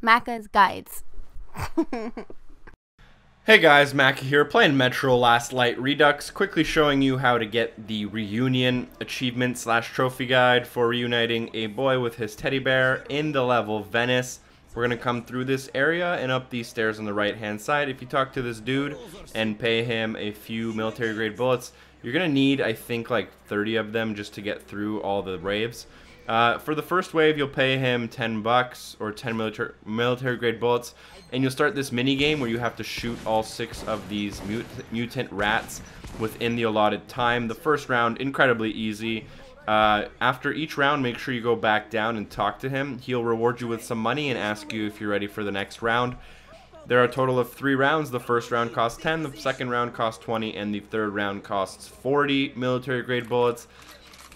Maka's Guides. Hey guys, Mac here, playing Metro Last Light Redux, quickly showing you how to get the reunion achievement slash trophy guide for reuniting a boy with his teddy bear in the level Venice. We're going to come through this area and up these stairs on the right hand side. If you talk to this dude and pay him a few military grade bullets, you're going to need, I think, like 30 of them just to get through all the waves. Uh, for the first wave, you'll pay him 10 bucks or 10 military military grade bullets, and you'll start this mini game where you have to shoot all six of these mut mutant rats within the allotted time. The first round, incredibly easy. Uh, after each round, make sure you go back down and talk to him. He'll reward you with some money and ask you if you're ready for the next round. There are a total of three rounds. The first round costs 10, the second round costs 20, and the third round costs 40 military grade bullets.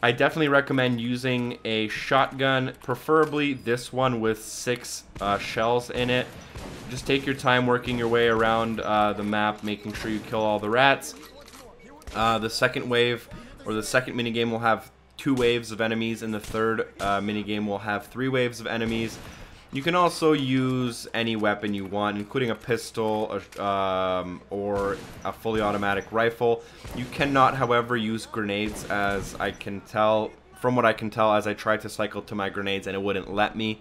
I definitely recommend using a shotgun, preferably this one with six uh, shells in it. Just take your time working your way around uh, the map, making sure you kill all the rats. Uh, the second wave, or the second minigame will have two waves of enemies, and the third uh, minigame will have three waves of enemies. You can also use any weapon you want, including a pistol um, or a fully automatic rifle. You cannot, however, use grenades, as I can tell, from what I can tell, as I tried to cycle to my grenades and it wouldn't let me.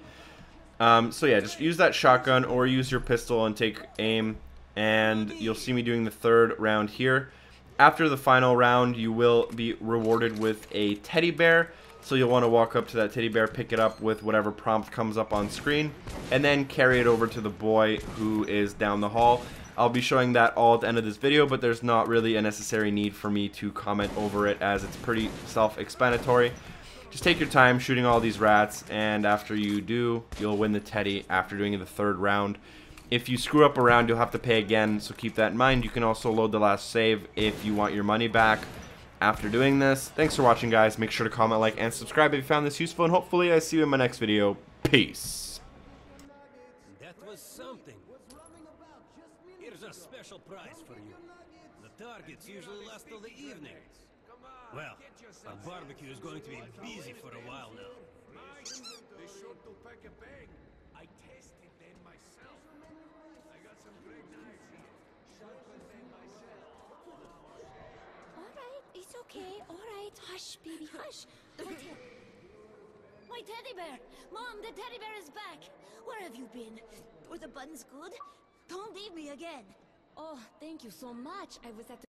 Um, so yeah, just use that shotgun or use your pistol and take aim, and you'll see me doing the third round here. After the final round, you will be rewarded with a teddy bear. So you'll want to walk up to that teddy bear, pick it up with whatever prompt comes up on screen, and then carry it over to the boy who is down the hall. I'll be showing that all at the end of this video, but there's not really a necessary need for me to comment over it as it's pretty self-explanatory. Just take your time shooting all these rats, and after you do, you'll win the teddy after doing the third round. If you screw up a round, you'll have to pay again, so keep that in mind. You can also load the last save if you want your money back after doing this. Thanks for watching, guys. Make sure to comment, like, and subscribe if you found this useful, and hopefully I see you in my next video. Peace. That was something. Here's a special prize for you. The targets usually last till the evening. Well, our barbecue is going to be busy for a while now. They showed to pack a bag. I tested them myself. I got some great knives here. Sharper than myself. All right, it's okay. All right, hush, baby, hush. Here. My teddy bear! Mom, the teddy bear is back! Where have you been? Were the buns good? Don't leave me again! Oh, thank you so much. I was at the